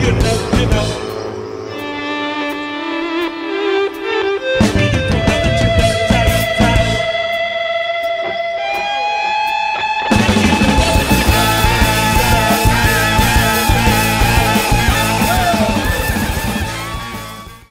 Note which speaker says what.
Speaker 1: you know, you know.